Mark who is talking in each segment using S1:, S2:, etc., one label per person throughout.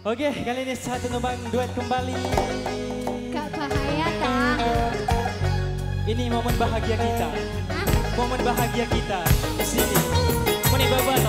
S1: Oke, kali ini satu numbang duet kembali.
S2: Gak bahaya tak?
S1: Ini momen bahagia kita. Momen bahagia kita di sini.
S2: Muni babat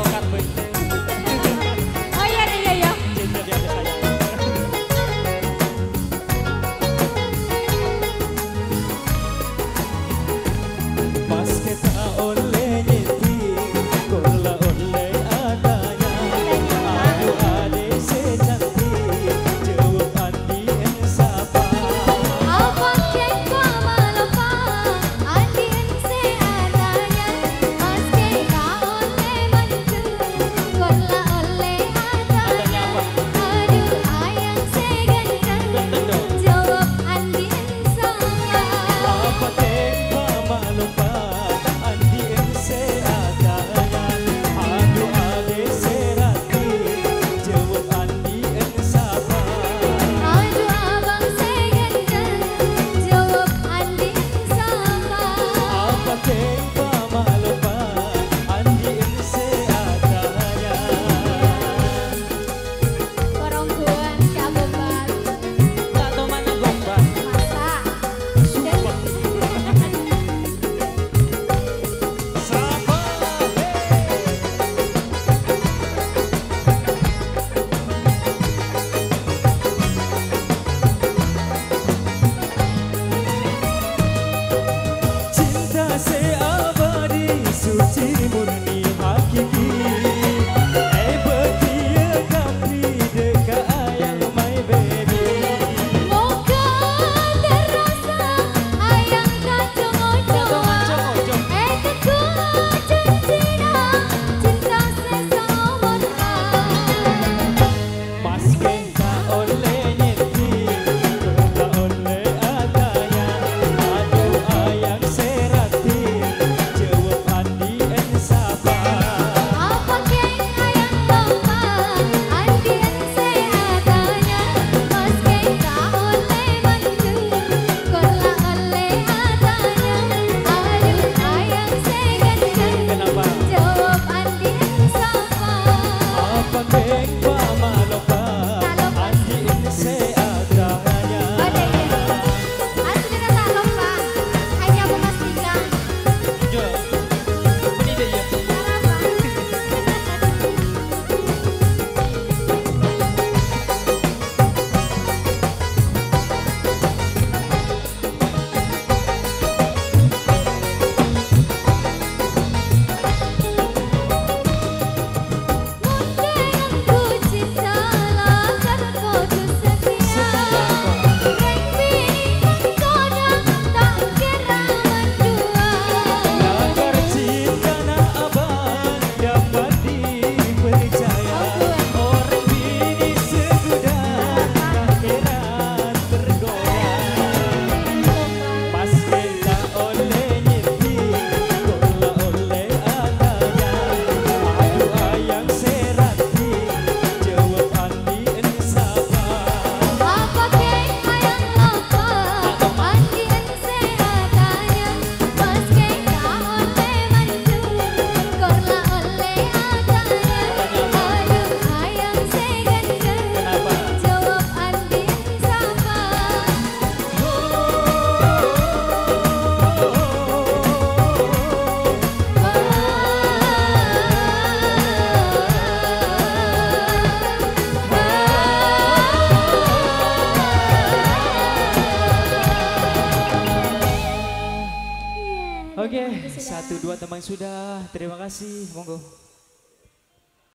S1: Oke, okay. satu dua teman sudah. Terima kasih, monggo.